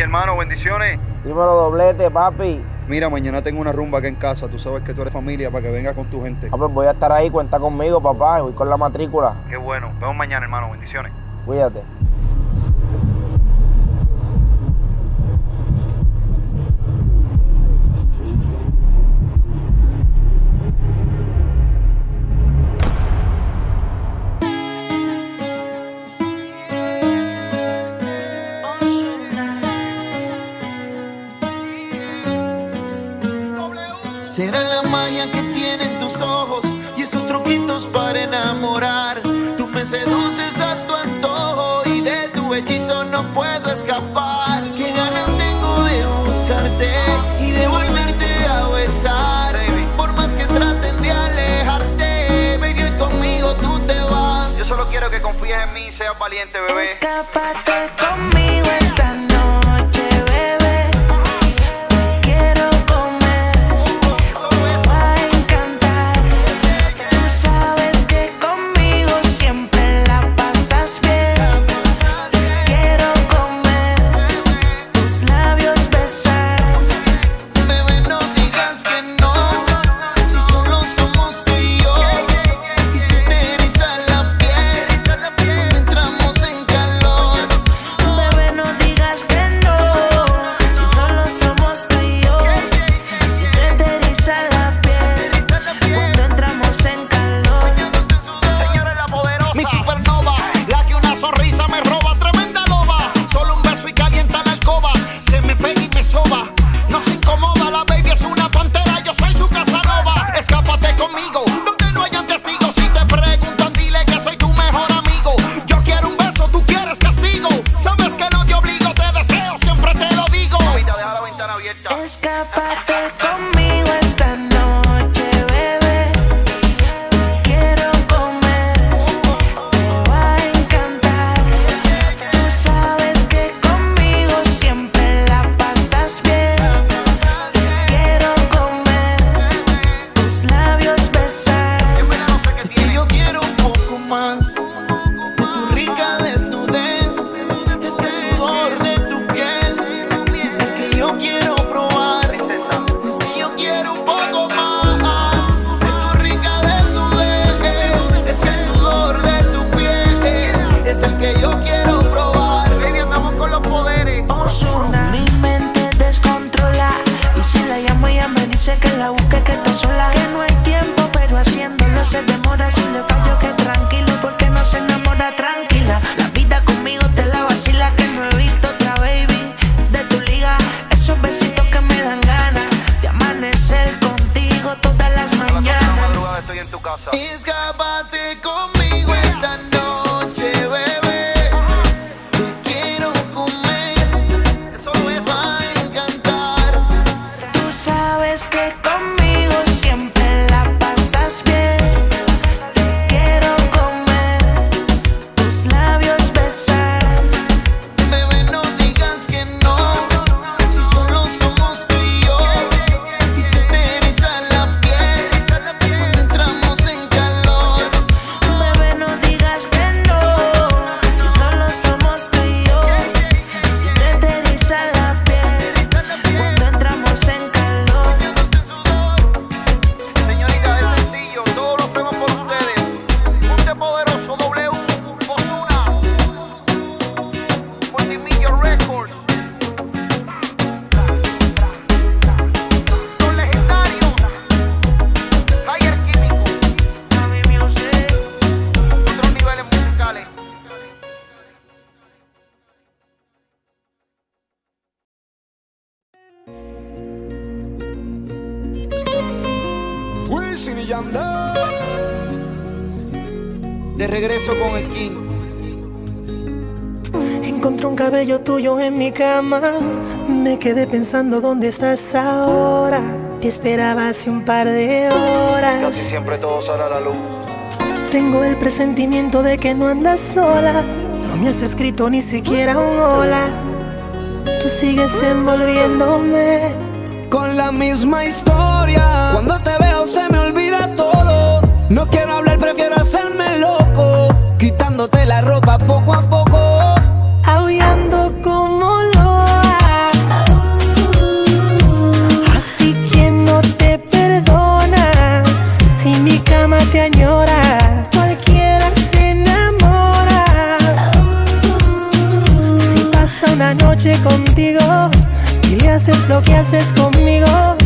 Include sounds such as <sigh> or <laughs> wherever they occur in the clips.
Hermano, bendiciones. Dímelo, doblete, papi. Mira, mañana tengo una rumba aquí en casa. Tú sabes que tú eres familia para que vengas con tu gente. Ah, pues voy a estar ahí. Cuenta conmigo, papá. Voy con la matrícula. Qué bueno. Vemos mañana, hermano. Bendiciones. Cuídate. para enamorar. Tú me seduces a tu antojo y de tu hechizo no puedo escapar. Qué ganas tengo de buscarte y de volverte a besar. Por más que traten de alejarte, baby, hoy conmigo tú te vas. Yo solo quiero que confíes en mí y seas valiente, bebé. Escápate conmigo. Escápate regreso con el King. Encontré un cabello tuyo en mi cama. Me quedé pensando dónde estás ahora. Te esperaba hace un par de horas. Casi siempre todo sale a la luz. Tengo el presentimiento de que no andas sola. No me has escrito ni siquiera un hola. Tú sigues envolviéndome con la misma historia. Cuando te veo se me olvida todo. No quiero hablar, prefiero hacérmelo va poco a poco. Aullando como loa. Así que no te perdona. Si mi cama te añora, cualquiera se enamora. Si pasa una noche contigo y le haces lo que haces conmigo.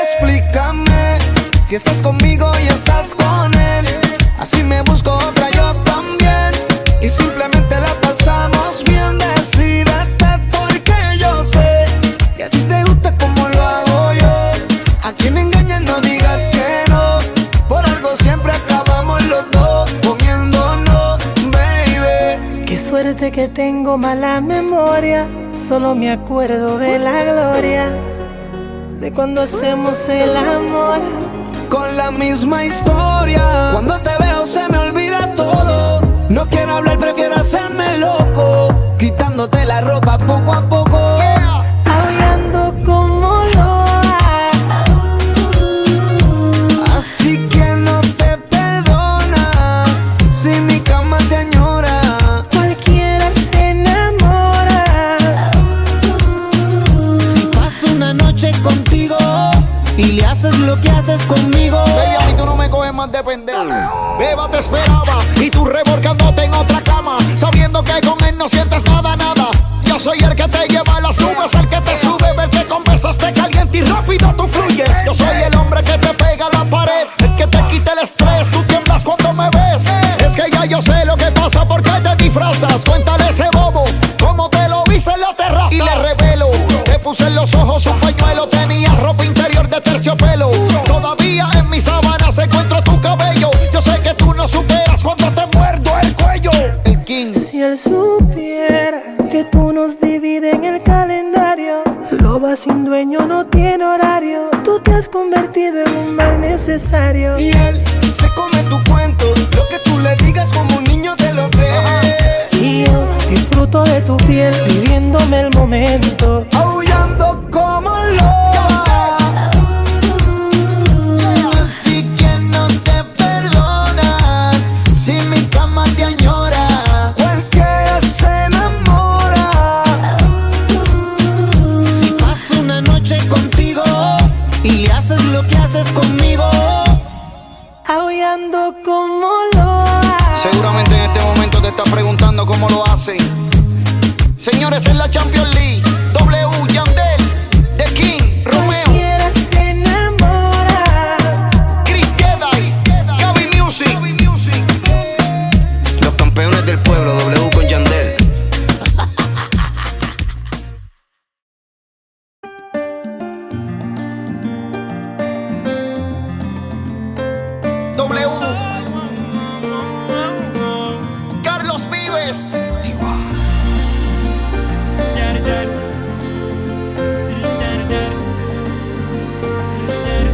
Explícame si estás conmigo y estás con él. Que tengo mala memoria, solo me acuerdo de la gloria, de cuando hacemos el amor. Con la misma historia, cuando te veo se me olvida todo. No quiero hablar, prefiero hacerme loco, quitándote la ropa poco a poco. best man.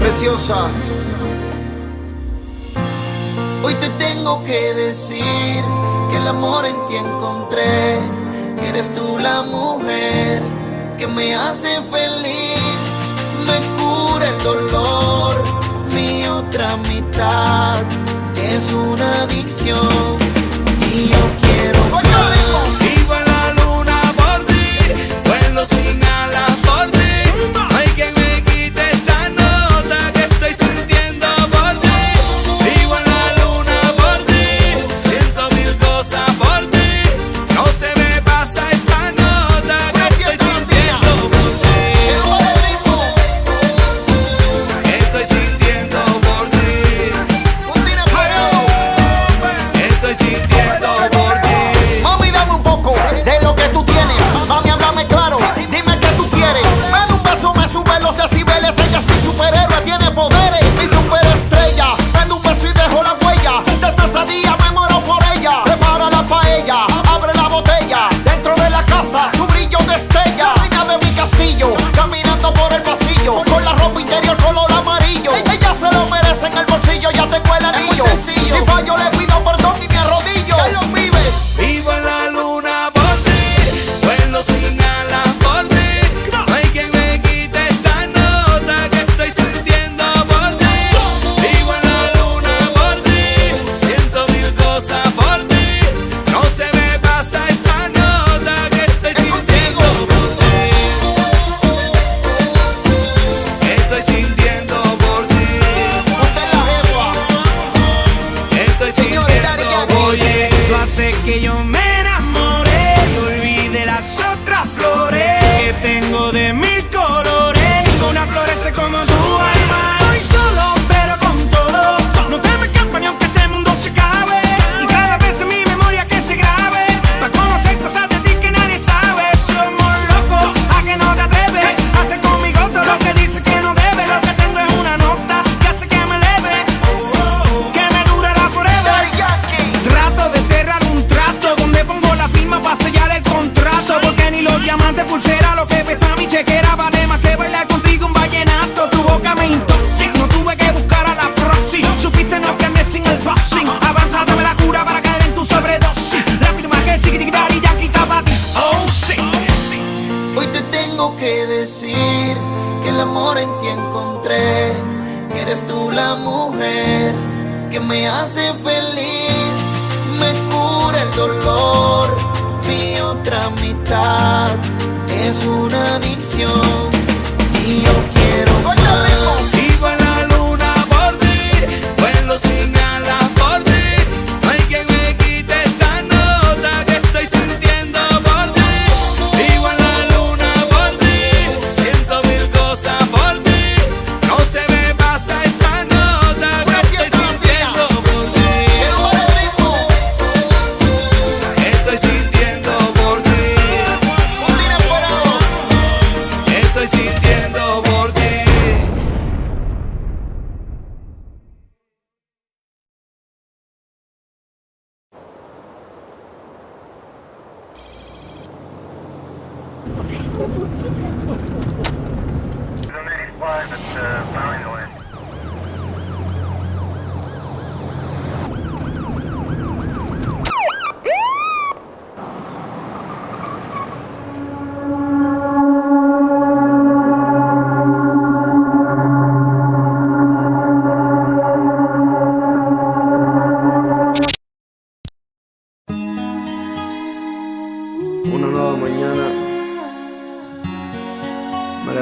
preciosa. Hoy te tengo que decir que el amor en ti encontré, que eres tú la mujer que me hace feliz, me cura el dolor, mi otra mitad es una adicción y yo quiero que viva la luna por ti, vuelo sin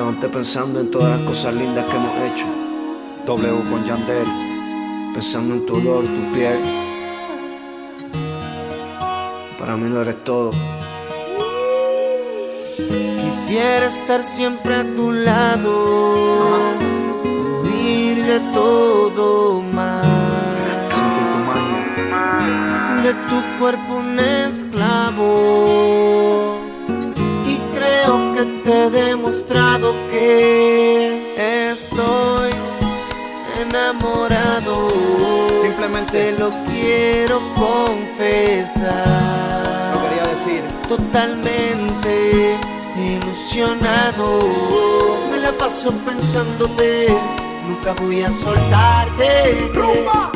levanté pensando en todas las cosas lindas que hemos hecho. W con Yandel. Pensando en tu olor, tu piel. Para mí lo eres todo. Quisiera estar siempre a tu lado. Huir de todo mal. Tu magia. De tu cuerpo un esclavo demostrado que estoy enamorado. Simplemente lo quiero confesar. Lo quería decir. Totalmente ilusionado. Me la paso pensándote. Nunca voy a soltarte. Rumba.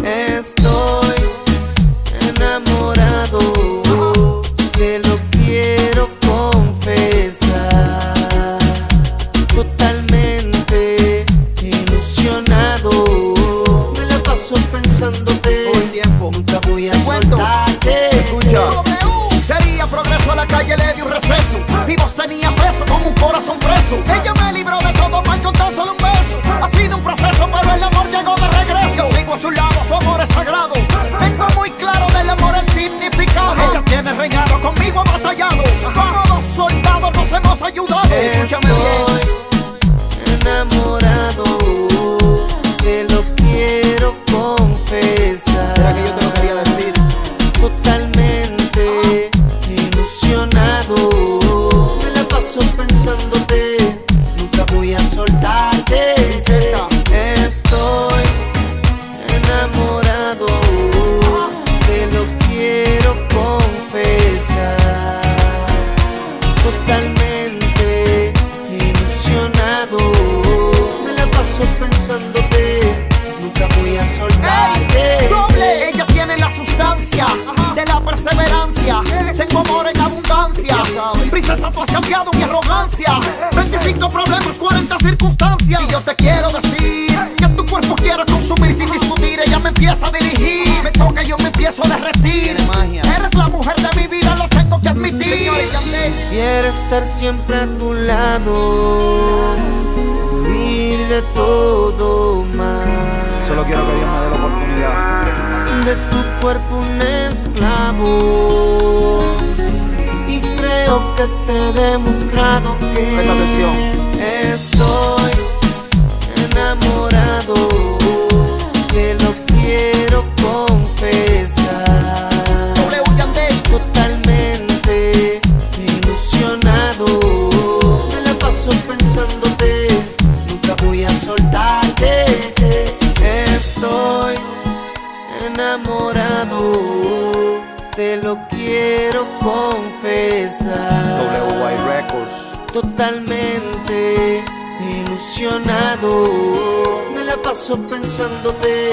Escúchame bien. veces atrás cambiado mi arrogancia. 25 problemas, 40 circunstancias. Y yo te quiero decir que tu cuerpo quiere consumir sin discutir. Ella me empieza a dirigir, me toca y yo me empiezo a derretir. Eres la mujer de mi vida, lo tengo que admitir. Quisiera estar siempre a tu lado, huir de todo mal. Solo quiero que Dios me dé la oportunidad. De tu cuerpo un esclavo creo que te he demostrado que Presta atención. estoy Totalmente ilusionado. Me la paso pensándote,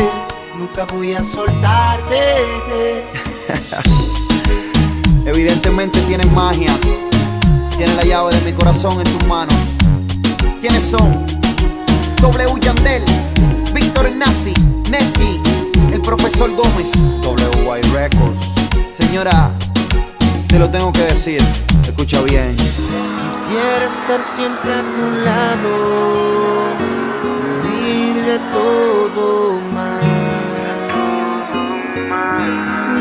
nunca voy a soltarte. <laughs> Evidentemente tienen magia. Tienen la llave de mi corazón en tus manos. ¿Quiénes son? W Yandel, Víctor Nazi, Neki, el profesor Gómez. WY Records. Señora, te lo tengo que decir. Escucha bien. Quisiera estar siempre a tu lado, vivir de todo mal,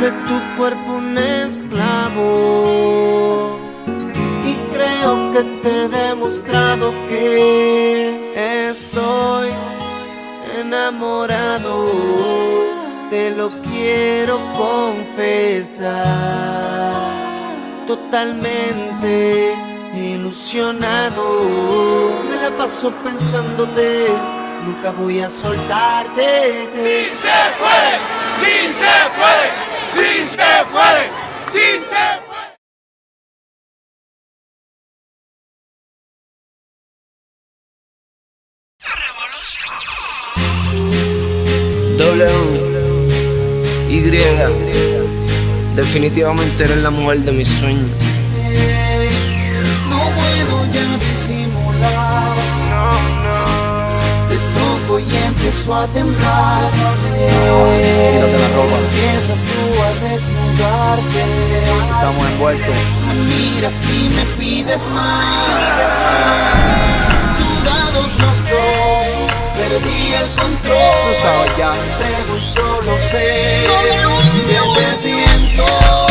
de tu cuerpo un esclavo. Y creo que te he demostrado que estoy enamorado, te lo quiero confesar totalmente ilusionado. Me la paso pensándote, nunca voy a soltarte. Sí se puede, sí se puede, sí se puede, sí se puede. W, Y, definitivamente eres la mujer de mis sueños. No puedo ya disimular. Te toco y empiezo a temblar. Quítate la ropa. Empiezas tú a desnudarte. Estamos envueltos. Me miras y me pides más. Sudados los dos, perdí el control. Tú sabes ya. Entrego y solo sé que te siento.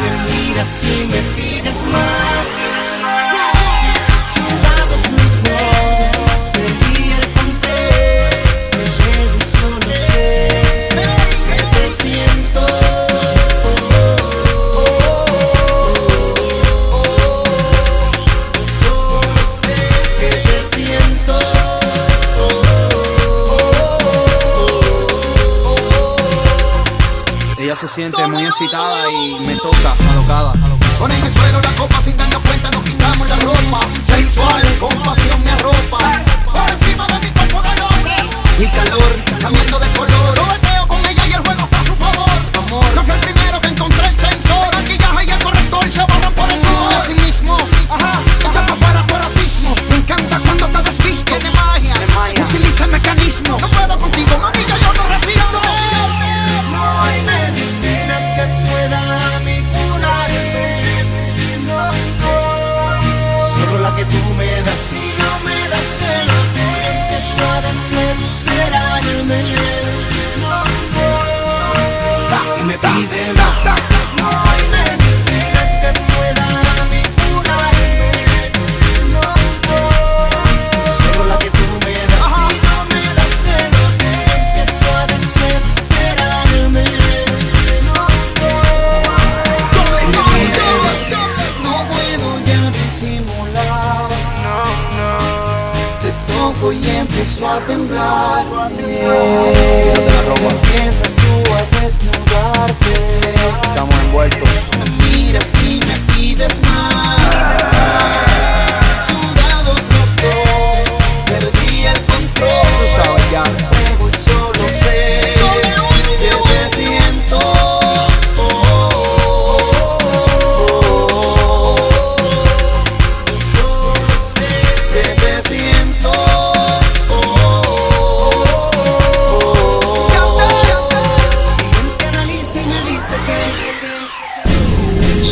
Me miras y me pides más. Siente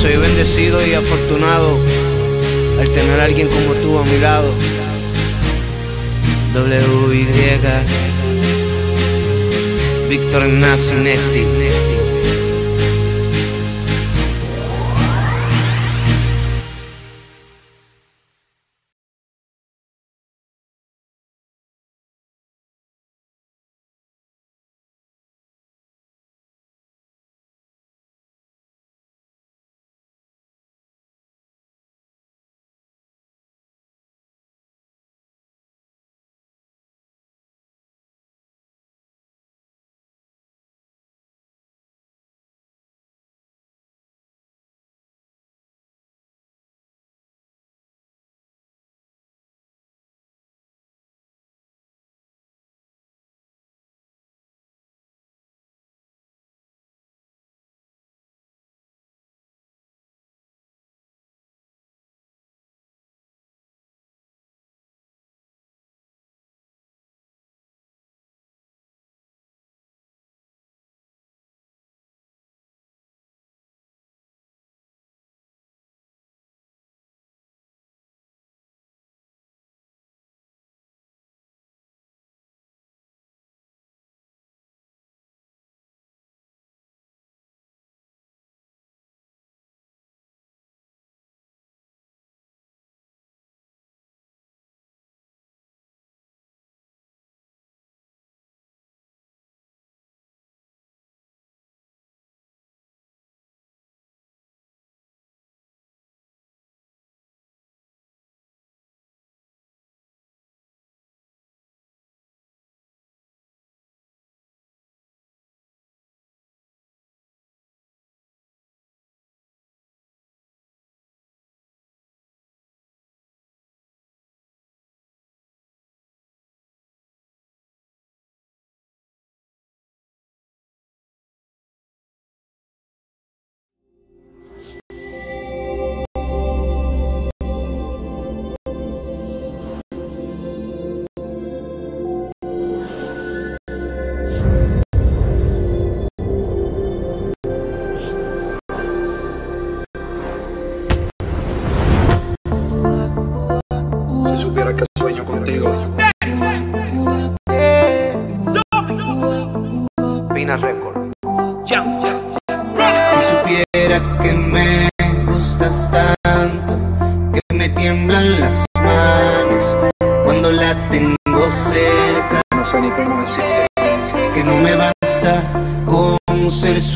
Soy bendecido y afortunado al tener a alguien como tú a mi lado. WY Víctor Nazinetti.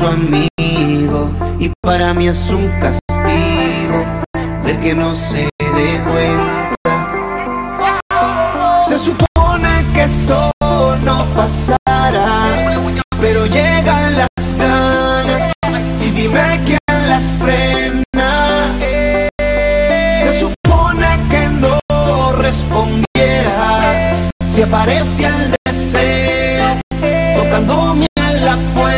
amigo y para mí es un castigo ver que no se dé cuenta. Se supone que esto no pasará, pero llegan las ganas y dime quién las frena. Se supone que no respondiera si aparece el deseo tocándome a la puerta.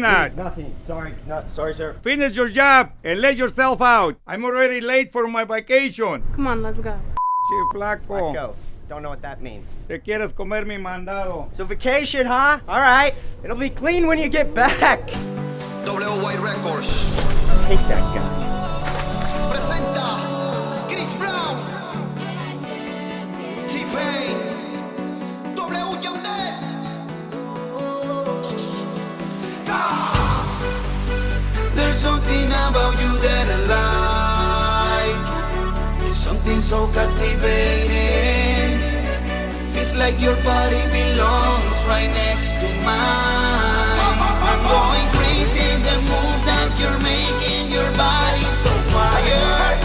Peanut. Nothing. Sorry. Not sorry, sir. Finish your job and let yourself out. I'm already late for my vacation. Come on, let's go. Che flaco. go. Don't know what that means. Te quieres comer mi mandado. So vacation, huh? All right. It'll be clean when you get back. Double White Records. Hate that guy. about you that I like. Something so captivating. Feels like your body belongs right next to mine. I'm going crazy, the moves that you're making. Your body so fire.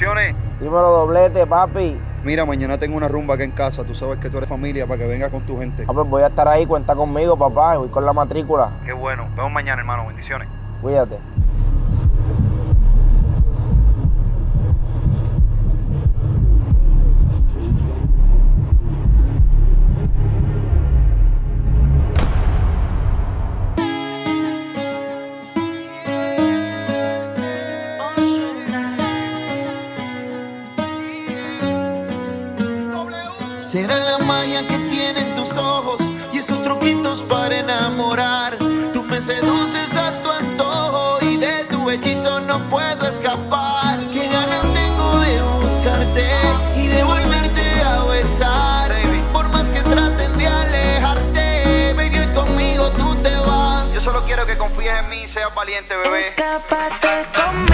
bendiciones. Dímelo, doblete, papi. Mira, mañana tengo una rumba acá en casa. Tú sabes que tú eres familia para que vengas con tu gente. Ah, pues voy a estar ahí. Cuenta conmigo, papá. Voy con la matrícula. Qué bueno. Vemos mañana, hermano. Bendiciones. Cuídate. y esos truquitos para enamorar. Tú me seduces a tu antojo y de tu hechizo no puedo escapar. Qué ganas tengo de buscarte y de volverte a besar. Por más que traten de alejarte, baby, hoy conmigo tú te vas. Yo solo quiero que confíes en mí seas valiente, bebé. Escápate conmigo.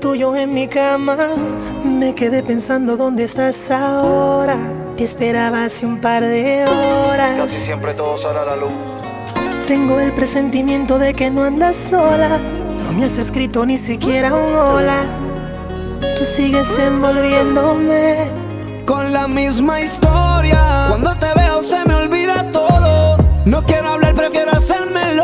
Tuyo en mi cama. Me quedé pensando dónde estás ahora. Te esperaba hace un par de horas. Casi siempre todo sale a la luz. Tengo el presentimiento de que no andas sola. No me has escrito ni siquiera un hola. Tú sigues envolviéndome. Con la misma historia. Cuando te veo se me olvida todo. No quiero hablar, prefiero hacerme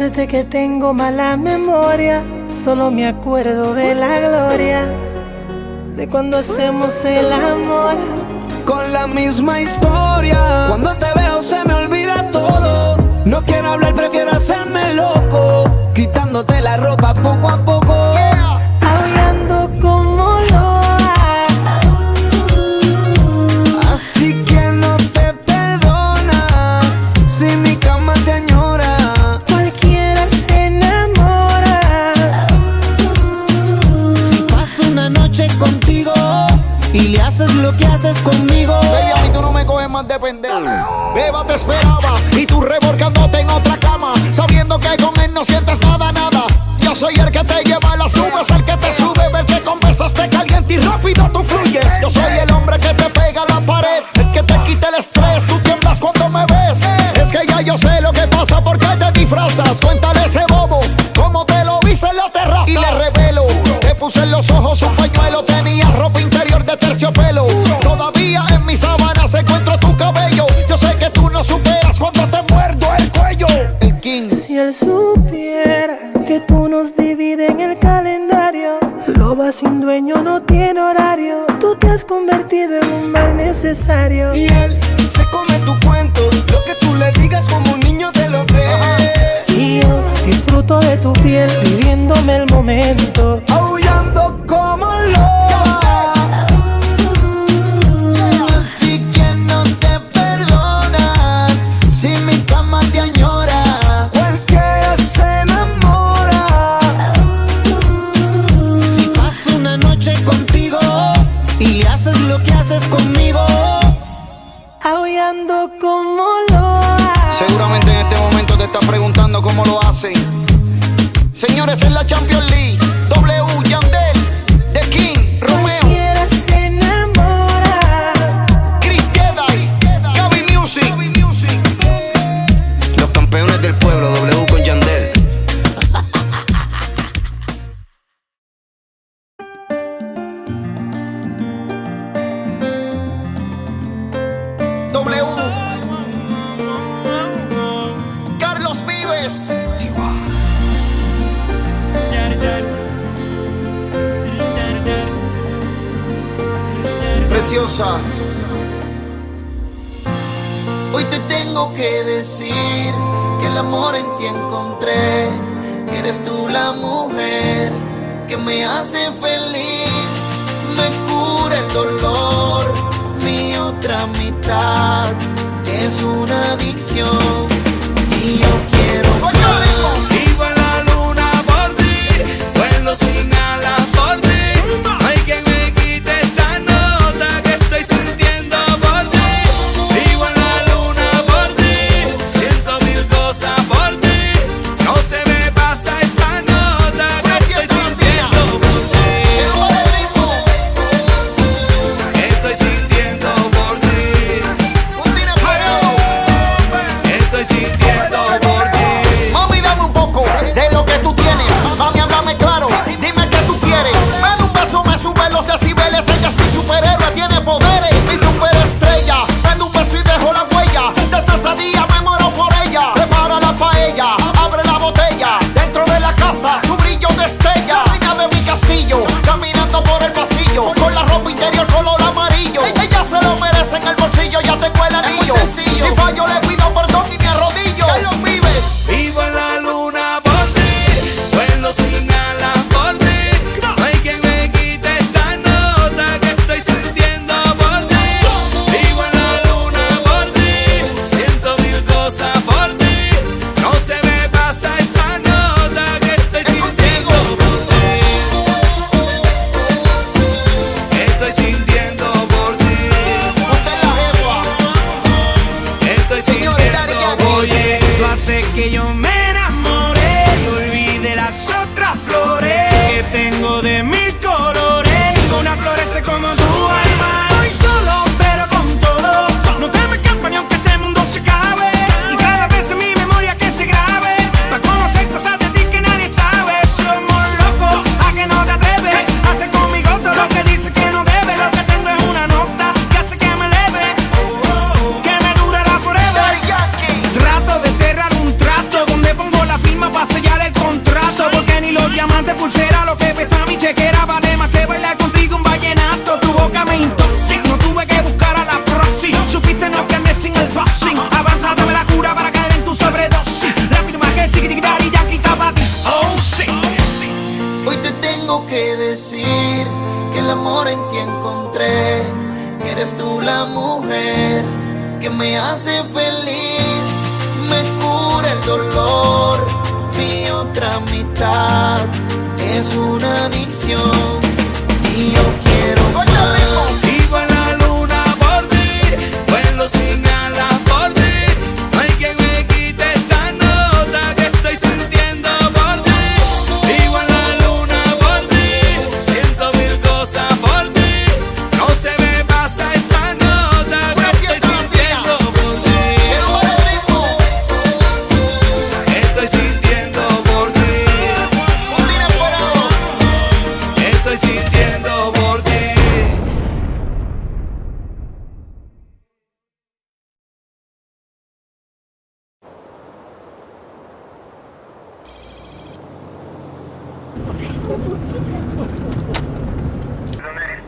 suerte que tengo mala memoria. Solo me acuerdo de la gloria. De cuando hacemos el amor. Con la misma historia. Cuando te veo se me olvida todo. No quiero hablar, prefiero hacerme loco. Quitándote la ropa poco a poco. Soy el que te lleva a las nubes, el que te sube, el que con te calienta y rápido tú fluyes. Yo soy el hombre que te pega a la pared, el que te quita el estrés. Tú tiemblas cuando me ves. Es que ya yo sé lo que pasa porque te disfrazas. Cuéntale ese bobo cómo te lo hice en la terraza. Y le revelo, te puse en los ojos un pañuelo. Convertido en un mal necesario. Y él se come tu cuento. Lo que tú le digas como un niño te lo cree. Y yo disfruto de tu piel, viviéndome el momento.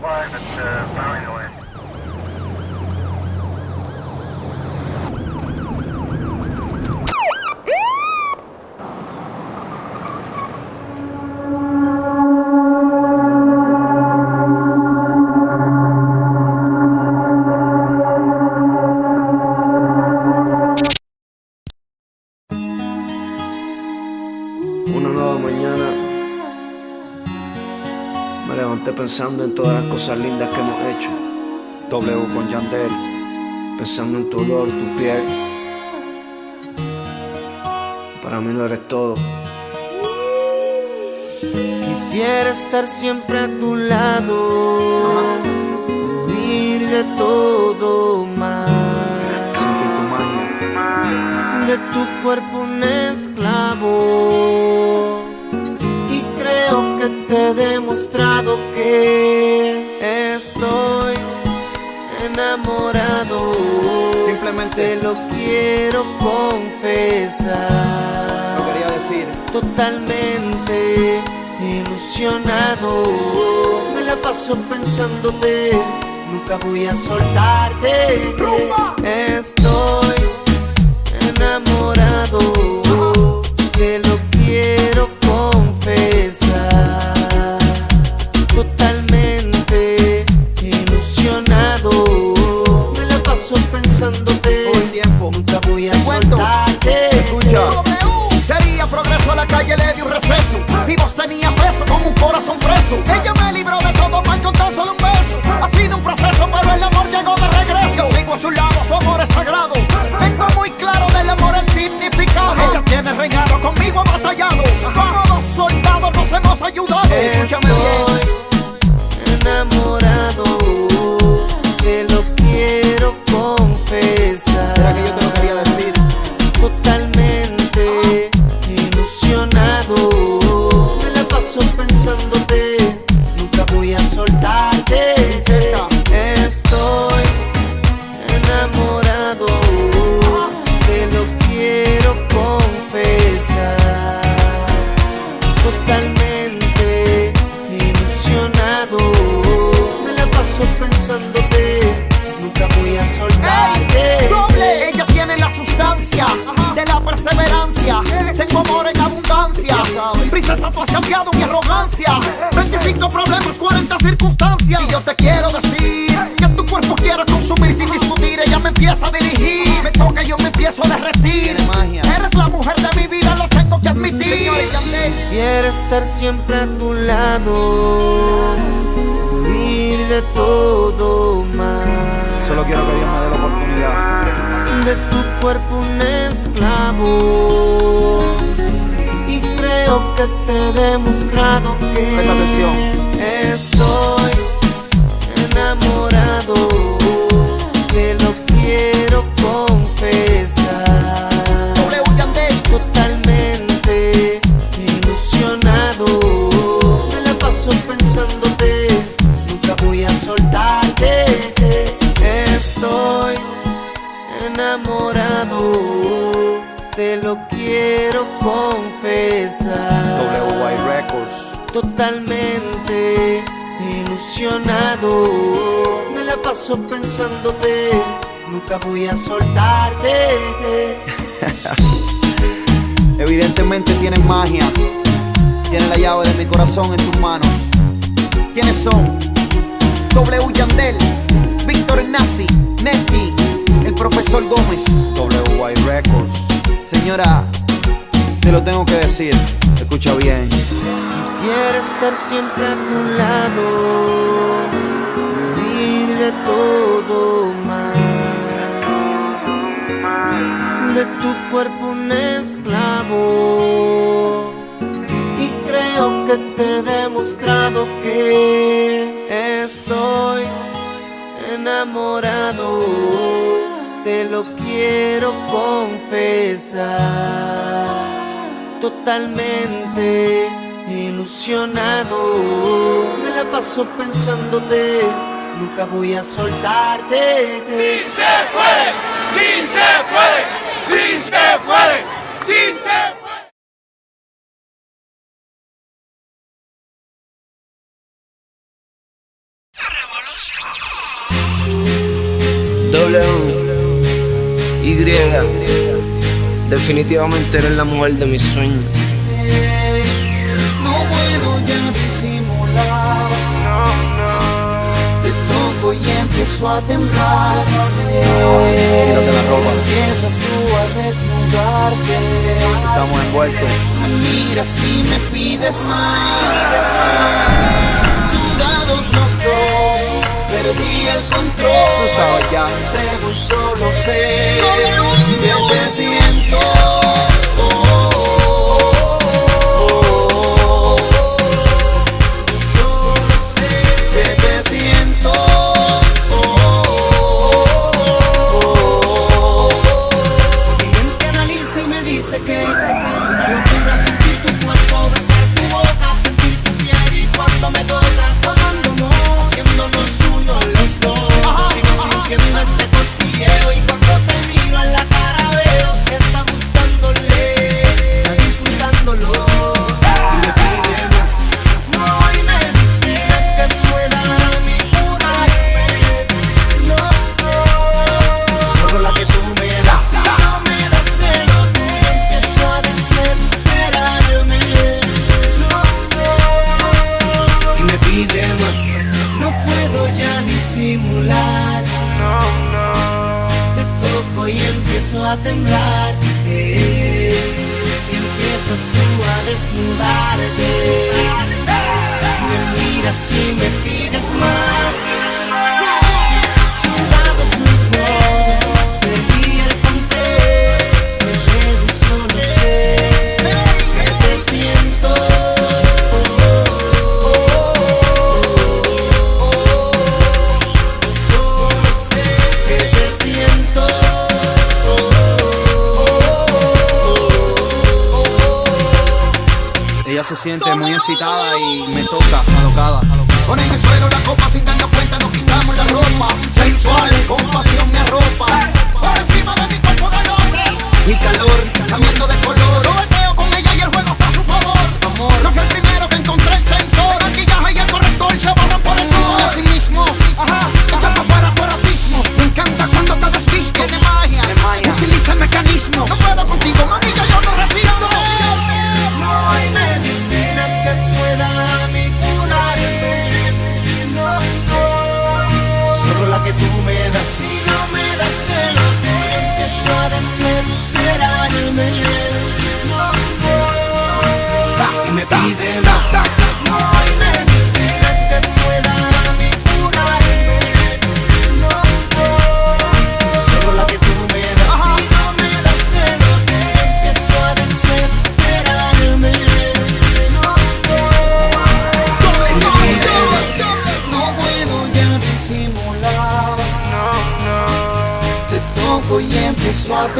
I don't know pensando en todas las cosas lindas que hemos hecho. W con Yandel, pensando en tu olor, tu piel. Para mí lo eres todo. Quisiera estar siempre a tu lado, huir de todo mal. De tu cuerpo un esclavo, y creo que te he demostrado estoy enamorado. Simplemente lo quiero confesar. Totalmente ilusionado. Me la paso pensándote. Nunca voy a soltarte. Estoy enamorado. nada que atención. pensándote, nunca voy a soltarte. <laughs> Evidentemente tienes magia, tienes la llave de mi corazón en tus manos. ¿Quiénes son? W Yandel, Víctor Nazi, Neki, el profesor Gómez. WY Records. Señora, te lo tengo que decir, escucha bien. Quisiera estar siempre a tu lado de todo mal. De tu cuerpo un esclavo. Y creo que te he demostrado que estoy enamorado. Te lo quiero confesar. Totalmente ilusionado. Me la paso pensándote Nunca voy a soltarte. ¡Sí se puede! ¡Sí se puede! ¡Sí se puede! ¡Sí se puede! W, Y, definitivamente eres la mujer de mis sueños. empiezo a temblar. Quítate la ropa. Empiezas tú a desnudarte. Estamos envueltos. Me miras y me pides más. Sudados los dos, perdí el control. Sabes ya. Según solo sé, que te siento. necesitaba.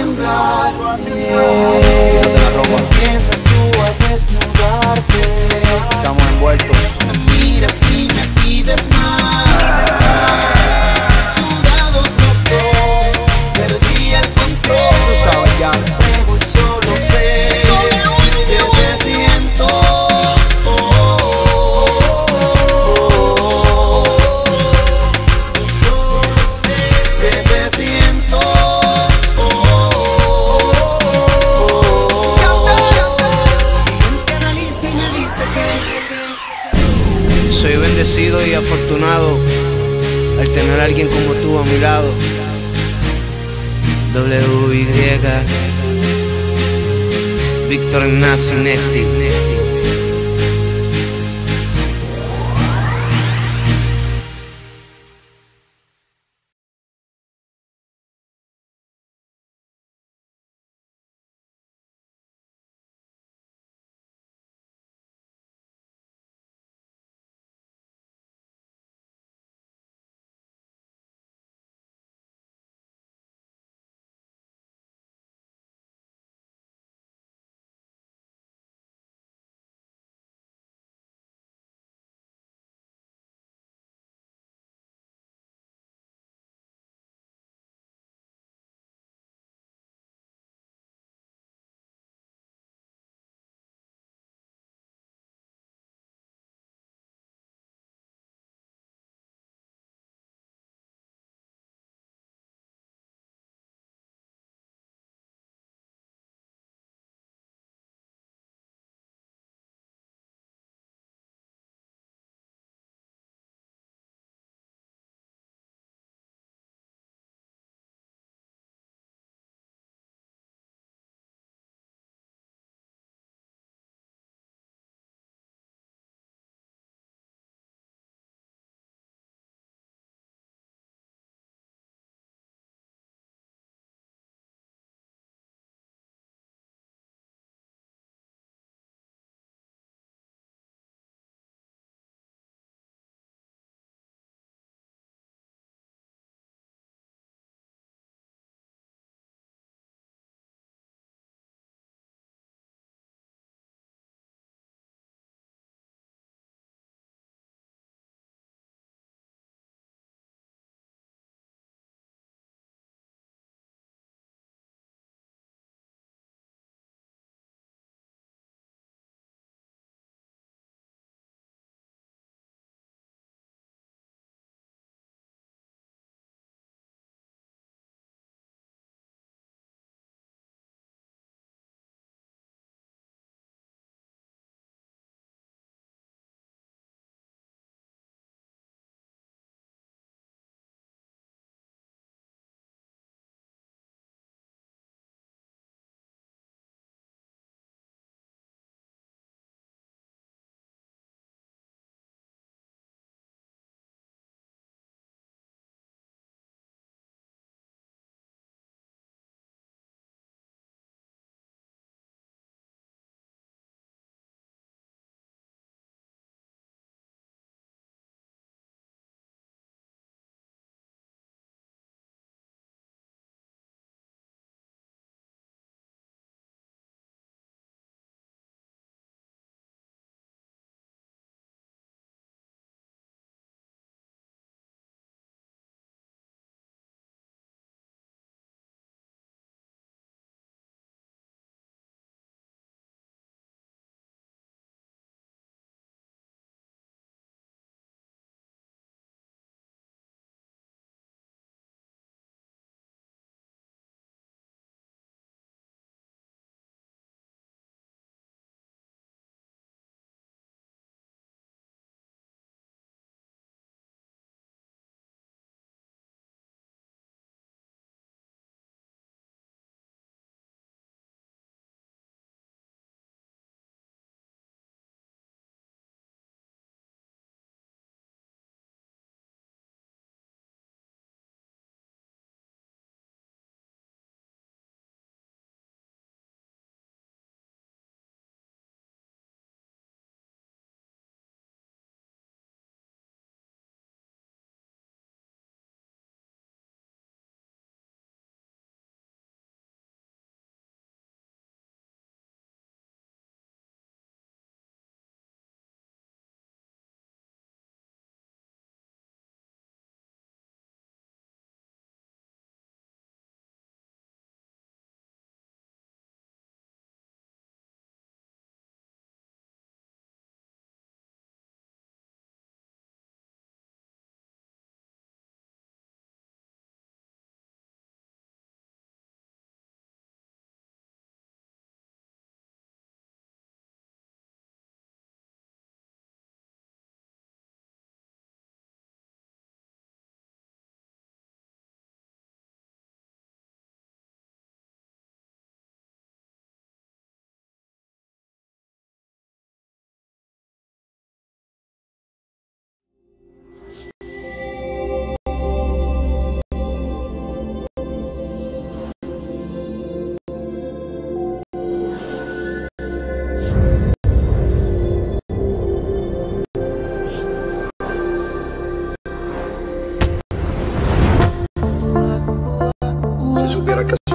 temblar. Piensas tú a desnudarte. Estamos envueltos. Mira si me pides más. Alguien como tú a mi lado. W Y Víctor Nazi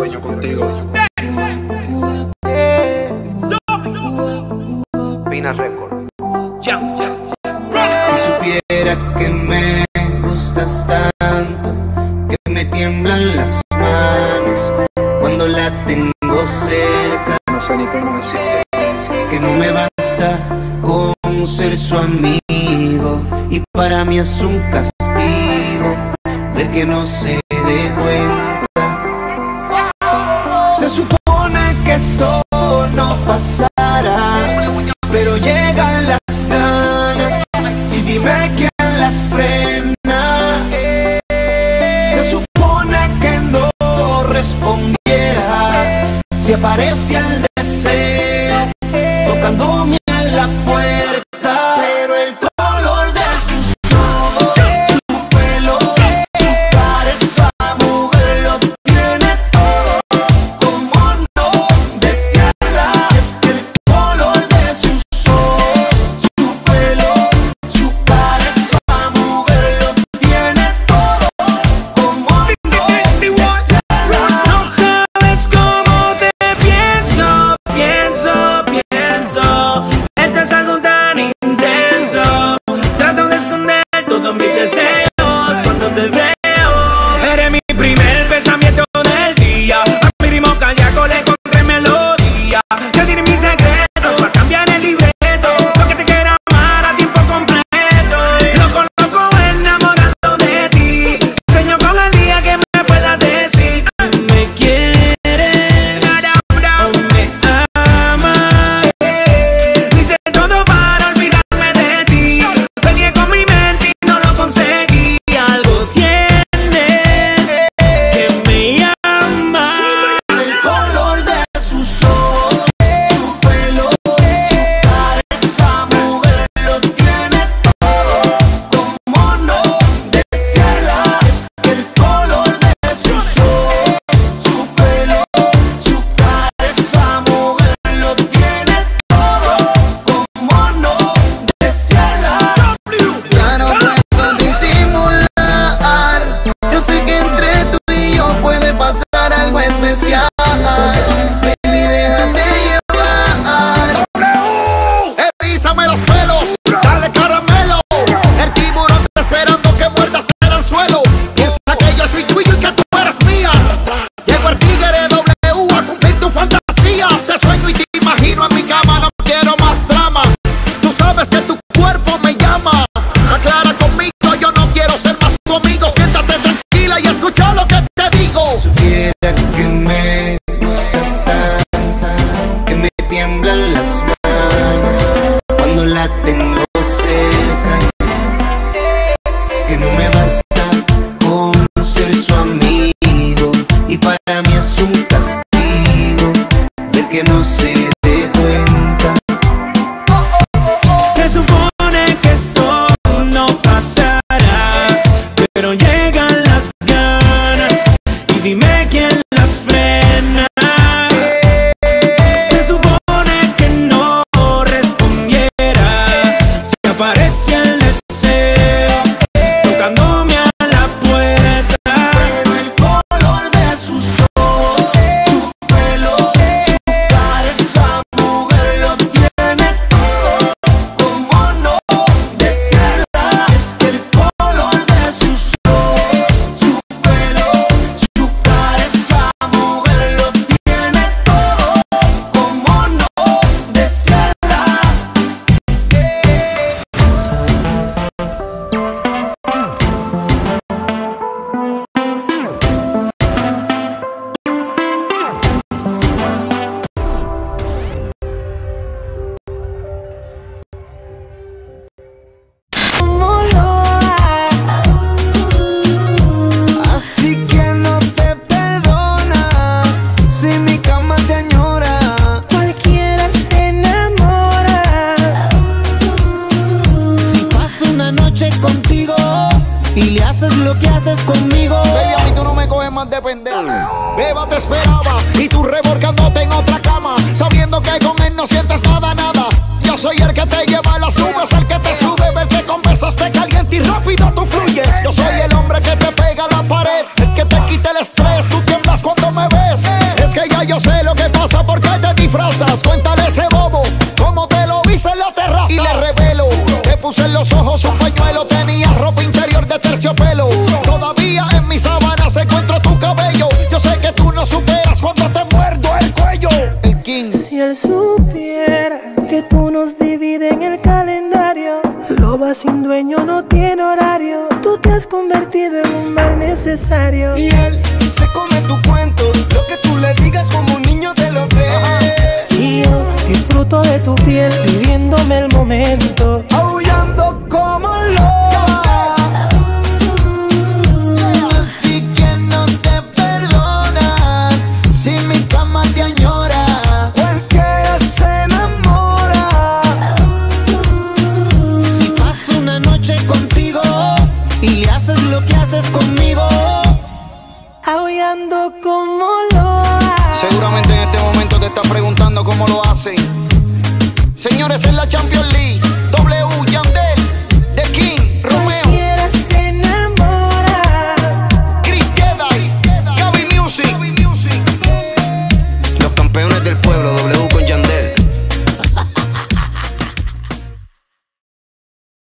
yo contigo. Pina Record. Si supiera que me gustas tanto, que me tiemblan las manos cuando la tengo cerca. No sé ni cómo decirte. Que no me basta con ser su amigo y para mí es un castigo ver que no sé parece el deseo, tocando mi